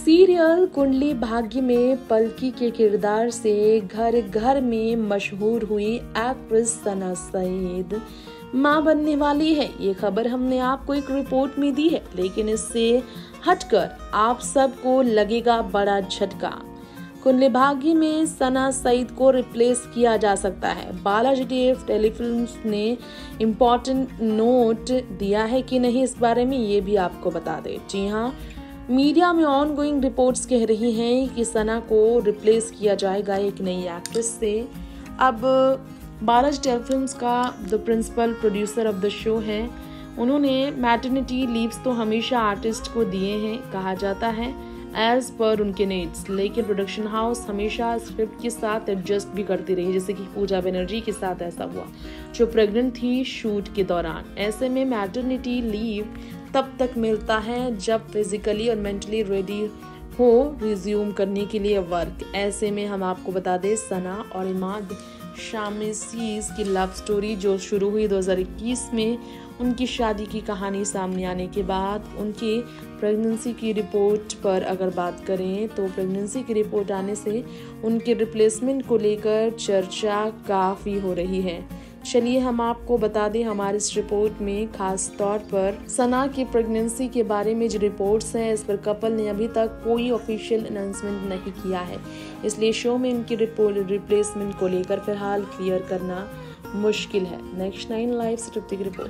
Serial Kundali Bhagya में पलकी के किरदार से घर घर में मशहूर हुई एक्ट्रेस सना सईद। माँ बनने वाली है, ये खबर हमने आपको एक रिपोर्ट में दी है, लेकिन इससे हटकर आप सबको लगेगा बड़ा झटका। कुंडली भाग्य में सना सईद को रिप्लेस किया जा सकता है। बालाजी देव टेलीफिल्म्स ने इम्पोर्टेंट नोट दिया है कि नहीं, इस बारे में ये भी आपको बता दें। जी हाँ मीडिया में ऑन गोइंग रिपोर्ट्स कह रही हैं कि सना को रिप्लेस किया जाएगा एक नई एक्ट्रेस से। अब, बालाज टेलीफिल्म्स का the principal producer of the show है। उन्होंने मैटर्निटी लीव्स तो हमेशा आर्टिस्ट को दिए हैं, कहा जाता है एज पर उनके नीड्स लेकिन प्रोडक्शन हाउस हमेशा स्क्रिप्ट के साथ एडजस्ट भी करती रही, जैसे कि पूजा बनर्जी के साथ ऐसा हुआ। जो प्रेग्नेंट थी शूट के दौरान। ऐसे में मैटर्निटी लीव तब तक मिलता है जब फिजिकली और मेंटली रेडी हो रिज्यूम करने के लिए वर्क ऐसे में हम आपको बता दें, सना और इमाद शामी सीज की लव स्टोरी जो शुरू हुई 2021 में, उनकी शादी की कहानी सामने आने के बाद, उनकी प्रेगनेंसी की रिपोर्ट पर अगर बात करें तो प्रेगनेंसी की रिपोर्ट आने से उनके रिप्लेसमेंट को लेकर चर्चा काफ़ी हो रही है। चलिए हम आपको बता दें हमारे इस रिपोर्ट में खास तौर पर सना की प्रेगनेंसी के बारे में जो रिपोर्ट्स हैं, इस पर कपल ने अभी तक कोई ऑफिशियल अनाउंसमेंट नहीं किया है। इसलिए शो में इनकी रिप्लेसमेंट को लेकर फ़िलहाल क्लियर करना मुश्किल है। Next nine live report